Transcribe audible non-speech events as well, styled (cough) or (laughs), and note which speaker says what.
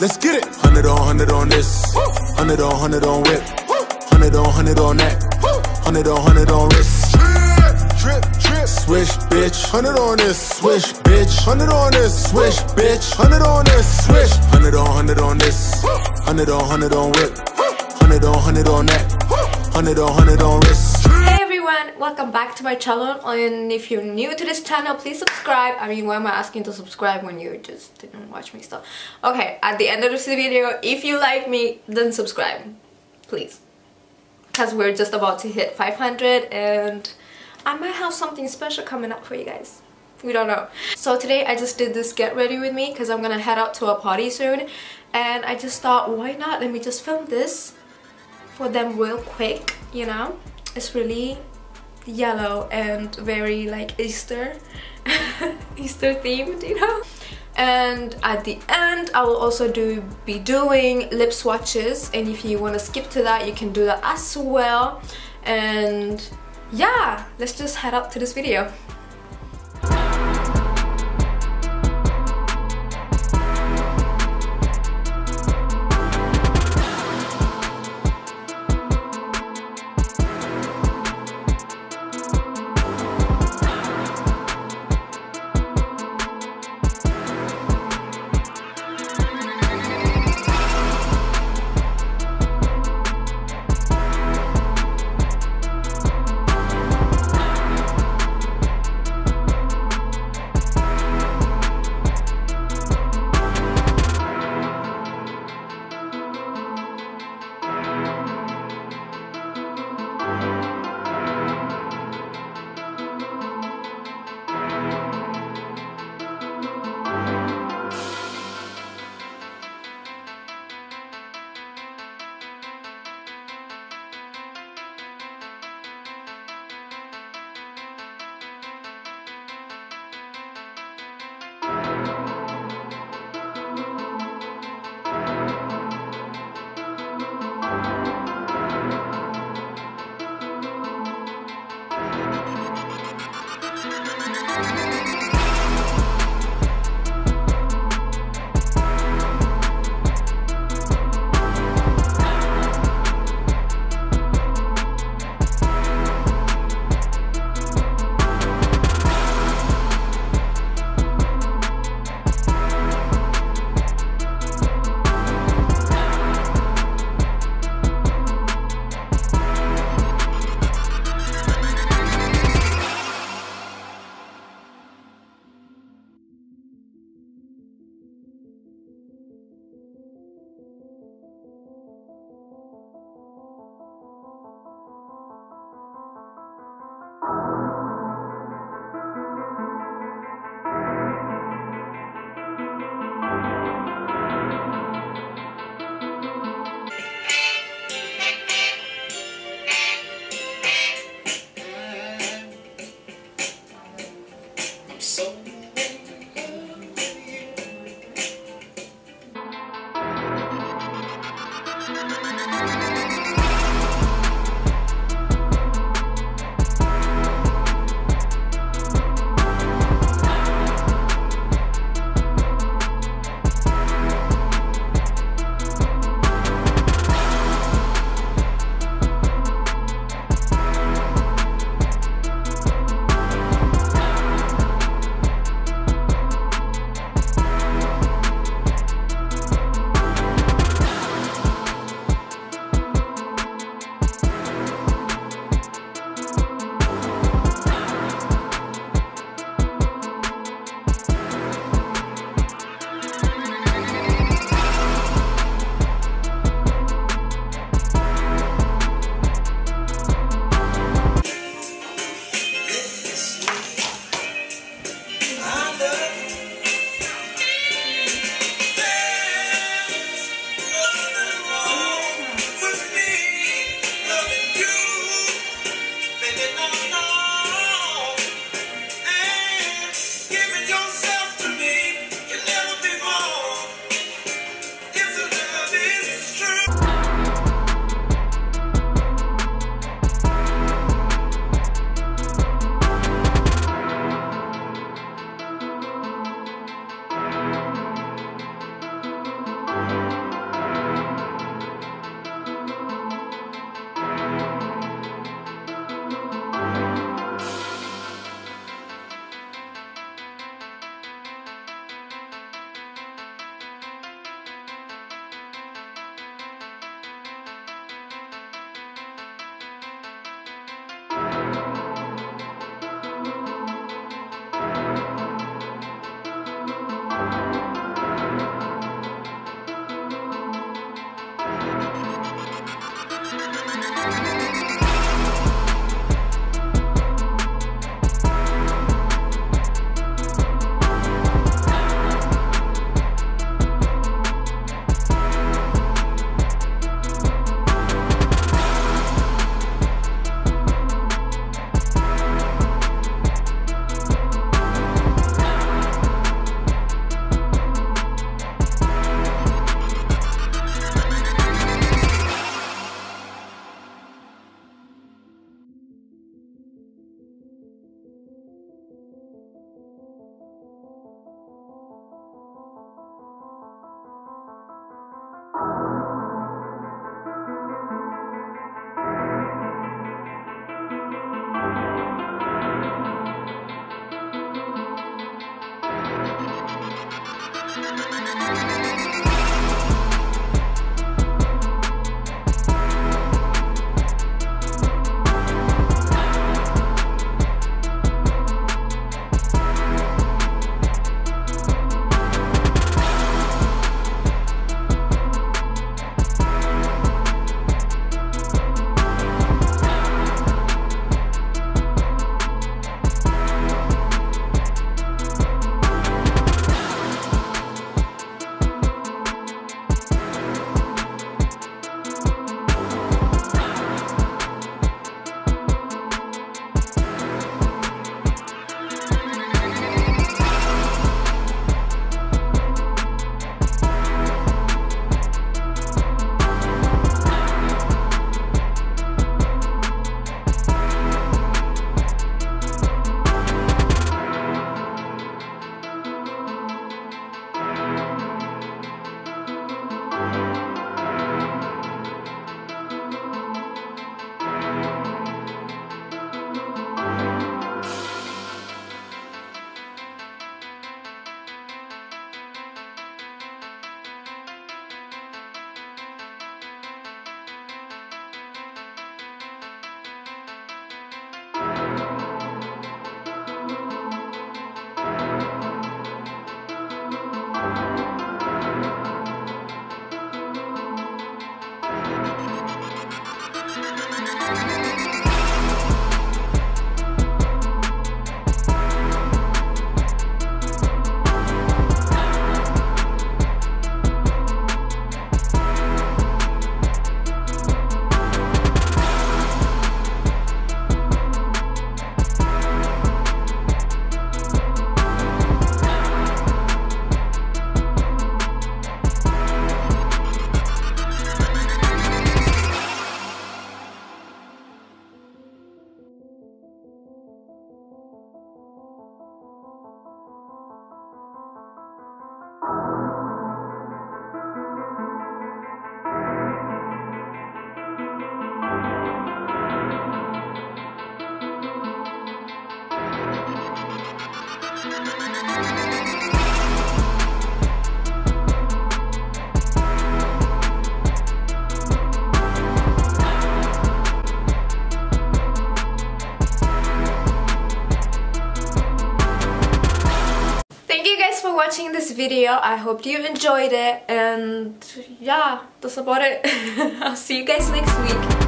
Speaker 1: Let's get it. Hundred on hundred on this. Hundred on hundred on whip. Hundred on hundred on that. Hundred on hundred on wrist. Drip, drip, swish, bitch. Hundred on this, swish, bitch. Hundred on this, swish, bitch. Hundred on this, swish. Hundred on hundred on this. Hundred on hundred on whip. Hundred on hundred on that. Hundred on hundred on wrist.
Speaker 2: Everyone, welcome back to my channel and if you're new to this channel please subscribe. I mean why am I asking to subscribe when you just didn't watch me stuff. Okay, at the end of this video, if you like me then subscribe, please. Because we're just about to hit 500 and I might have something special coming up for you guys. We don't know. So today I just did this get ready with me because I'm gonna head out to a party soon and I just thought why not let me just film this for them real quick, you know? It's really yellow and very like Easter, (laughs) Easter themed, you know? And at the end, I will also do be doing lip swatches and if you want to skip to that, you can do that as well. And yeah, let's just head up to this video. Música watching this video. I hope you enjoyed it and yeah, that's about it. (laughs) I'll see you guys next week.